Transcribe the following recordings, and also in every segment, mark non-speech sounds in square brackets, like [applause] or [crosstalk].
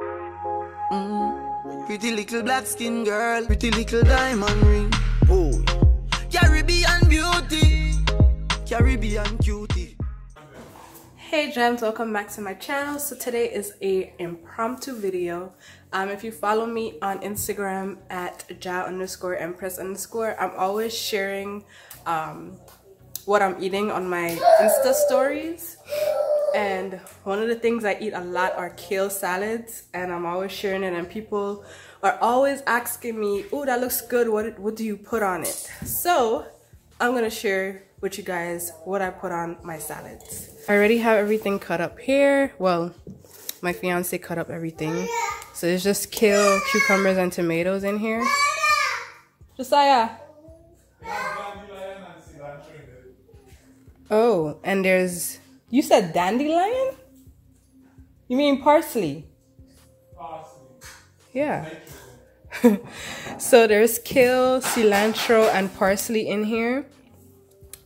Mm. Pretty little black skin girl, pretty little diamond ring. Caribbean beauty, Caribbean cutie. Hey gems, welcome back to my channel. So today is a impromptu video. Um, if you follow me on Instagram at jah underscore empress underscore, I'm always sharing um, what I'm eating on my Insta stories. And one of the things I eat a lot are kale salads and I'm always sharing it and people are always asking me, oh, that looks good. What, what do you put on it? So I'm gonna share with you guys what I put on my salads. I already have everything cut up here. Well, my fiance cut up everything. So it's just kale, cucumbers, and tomatoes in here. Josiah. Oh, and there's, you said dandelion? You mean parsley? Parsley. Yeah. [laughs] so there's kale, cilantro, and parsley in here.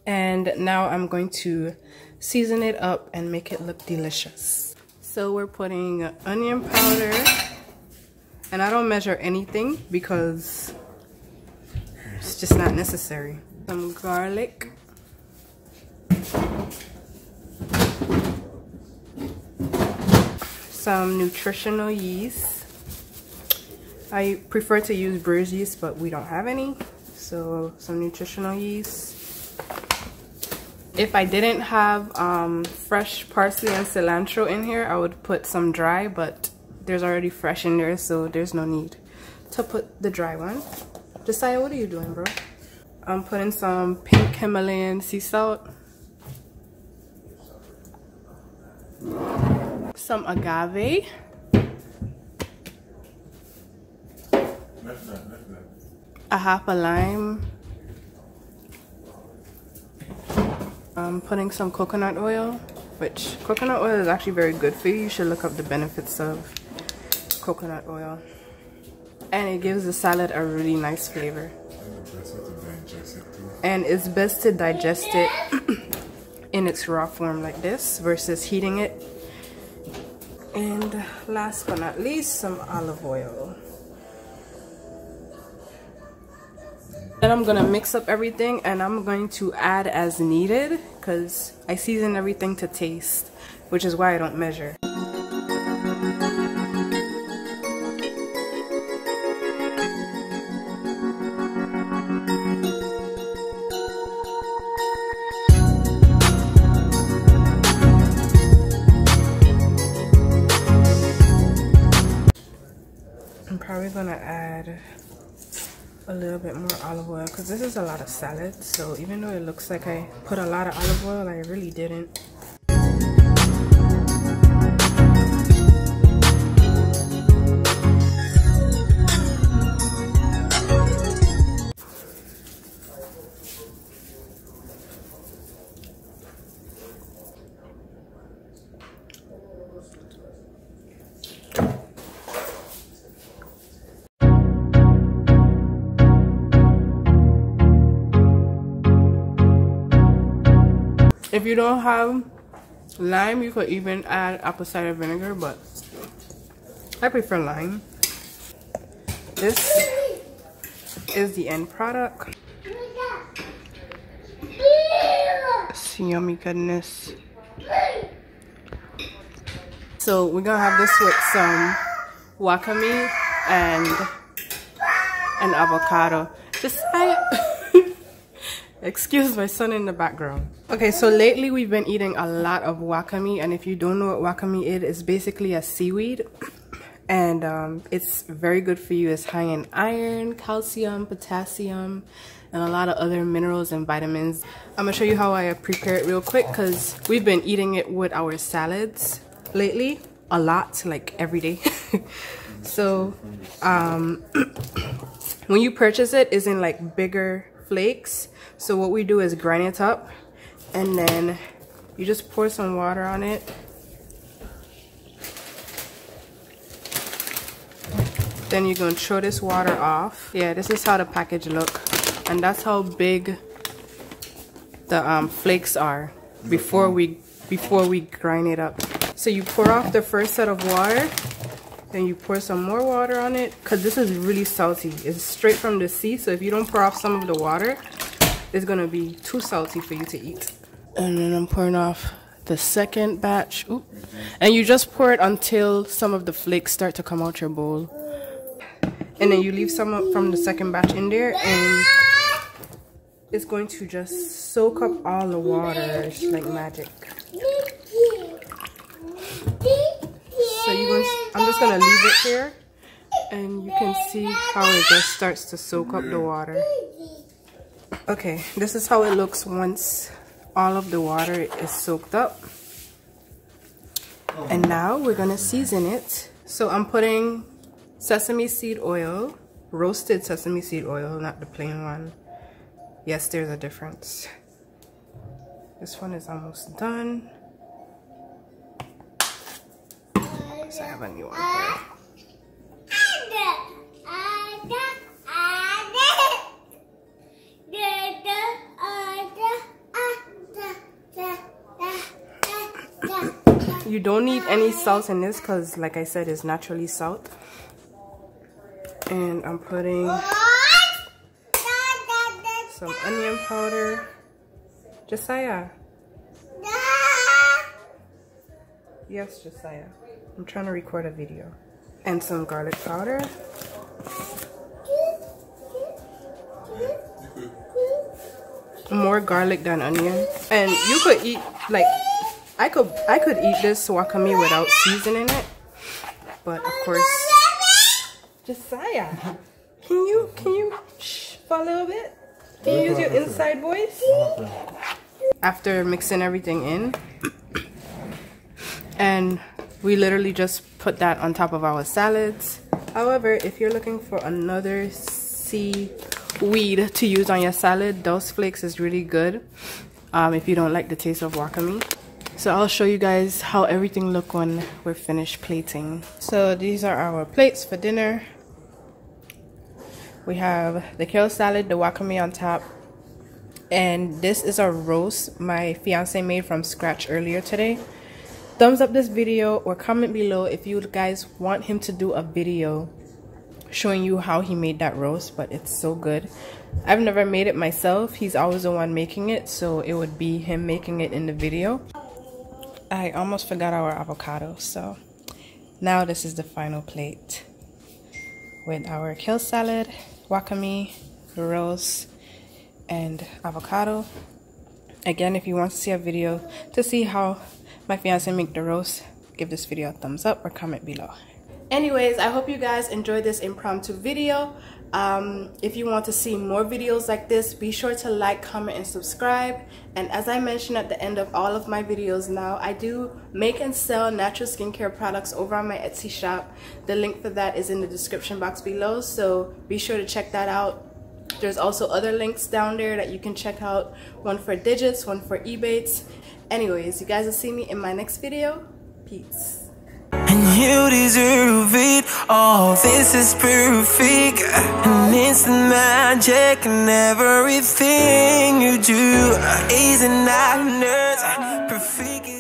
And now I'm going to season it up and make it look delicious. So we're putting onion powder. And I don't measure anything because it's just not necessary. Some garlic. Some nutritional yeast. I prefer to use brewer's yeast, but we don't have any. So some nutritional yeast. If I didn't have um, fresh parsley and cilantro in here, I would put some dry, but there's already fresh in there, so there's no need to put the dry one. Josiah, what are you doing, bro? I'm putting some pink Himalayan sea salt. Some agave. A half a lime. I'm putting some coconut oil, which coconut oil is actually very good for you. You should look up the benefits of coconut oil. And it gives the salad a really nice flavor. And it's best to digest it [clears throat] in its raw form like this versus heating it. And last but not least, some olive oil. Then I'm gonna mix up everything and I'm going to add as needed because I season everything to taste, which is why I don't measure. Probably gonna add a little bit more olive oil because this is a lot of salad so even though it looks like I put a lot of olive oil I really didn't If you don't have lime, you could even add apple cider vinegar, but I prefer lime. This is the end product. It's yummy goodness. So we're gonna have this with some wakame and an avocado. Just Excuse my son in the background. Okay, so lately we've been eating a lot of wakame, and if you don't know what wakame is, it's basically a seaweed, [coughs] and um, it's very good for you. It's high in iron, calcium, potassium, and a lot of other minerals and vitamins. I'm gonna show you how I prepare it real quick because we've been eating it with our salads lately, a lot, like every day. [laughs] so um, [coughs] when you purchase it, it's in like bigger flakes so what we do is grind it up and then you just pour some water on it. Then you're gonna throw this water off. Yeah, this is how the package look. And that's how big the um, flakes are before we before we grind it up. So you pour off the first set of water then you pour some more water on it because this is really salty. It's straight from the sea so if you don't pour off some of the water it's gonna be too salty for you to eat. And then i'm pouring off the second batch. And you just pour it until some of the flakes start to come out your bowl. And then you leave some from the second batch in there and it's going to just soak up all the water. It's like magic so you going I'm just gonna leave it here and you can see how it just starts to soak up the water. Okay this is how it looks once all of the water is soaked up. And now we're gonna season it. So I'm putting sesame seed oil roasted sesame seed oil not the plain one. Yes there's a difference. This one is almost done so I have a new. You don't need any salt in this because like I said it's naturally salt. And I'm putting some onion powder. Josiah. Yes, Josiah. I'm trying to record a video. And some garlic powder. More garlic than onion. And you could eat like I could I could eat this wakame without seasoning it. But of course Josiah. Can you can you shh for a little bit? Can you use your inside voice? After mixing everything in and we literally just put that on top of our salads. However, if you're looking for another seaweed to use on your salad, Dulse Flakes is really good um, if you don't like the taste of wakame. So I'll show you guys how everything look when we're finished plating. So these are our plates for dinner. We have the kale salad, the wakame on top, and this is a roast my fiance made from scratch earlier today thumbs up this video or comment below if you guys want him to do a video showing you how he made that roast but it's so good. I've never made it myself. He's always the one making it so it would be him making it in the video. I almost forgot our avocado so now this is the final plate with our kale salad wakame roast and avocado again if you want to see a video to see how my fiance make the roast give this video a thumbs up or comment below. Anyways i hope you guys enjoyed this impromptu video. Um, if you want to see more videos like this be sure to like comment and subscribe. And as i mentioned at the end of all of my videos now i do make and sell natural skincare products over on my etsy shop. The link for that is in the description box below so be sure to check that out there's also other links down there that you can check out. One for digits one for ebates. Anyways you guys will see me in my next video. Peace. And you deserve it all. This is perfect. And it's the magic and everything you do. Is perfect